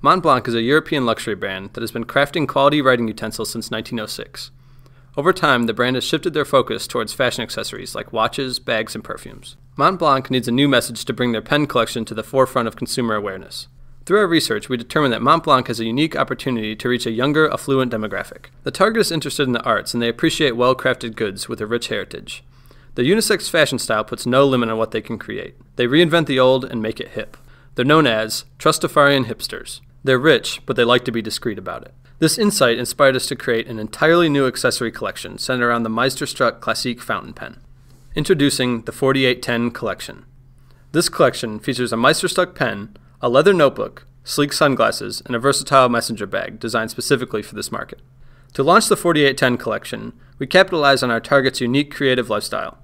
Montblanc is a European luxury brand that has been crafting quality writing utensils since 1906. Over time, the brand has shifted their focus towards fashion accessories like watches, bags, and perfumes. Montblanc needs a new message to bring their pen collection to the forefront of consumer awareness. Through our research, we determined that Montblanc has a unique opportunity to reach a younger, affluent demographic. The target is interested in the arts and they appreciate well crafted goods with a rich heritage. The unisex fashion style puts no limit on what they can create. They reinvent the old and make it hip. They're known as Trustafarian hipsters. They're rich, but they like to be discreet about it. This insight inspired us to create an entirely new accessory collection centered around the Meisterstück Classique fountain pen. Introducing the 4810 collection. This collection features a Meisterstück pen, a leather notebook, sleek sunglasses, and a versatile messenger bag designed specifically for this market. To launch the 4810 collection, we capitalize on our target's unique creative lifestyle.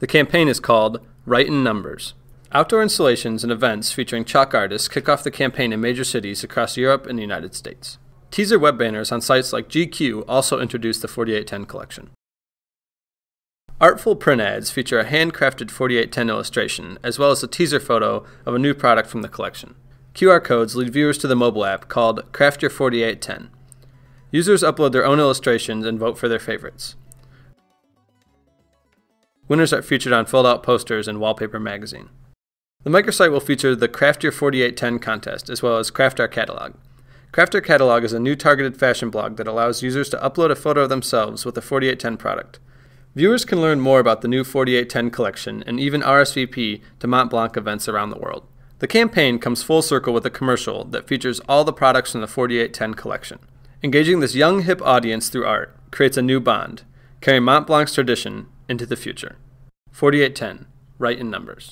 The campaign is called Write in Numbers. Outdoor installations and events featuring chalk artists kick off the campaign in major cities across Europe and the United States. Teaser web banners on sites like GQ also introduce the 4810 collection. Artful print ads feature a handcrafted 4810 illustration, as well as a teaser photo of a new product from the collection. QR codes lead viewers to the mobile app called Craft Your 4810. Users upload their own illustrations and vote for their favorites. Winners are featured on fold out posters in Wallpaper magazine. The microsite will feature the Craft Your 4810 contest, as well as Craft Our Catalog. Craft Our Catalog is a new targeted fashion blog that allows users to upload a photo of themselves with the 4810 product. Viewers can learn more about the new 4810 collection and even RSVP to Montblanc events around the world. The campaign comes full circle with a commercial that features all the products from the 4810 collection. Engaging this young, hip audience through art creates a new bond, carrying Montblanc's tradition into the future. 4810, write in numbers.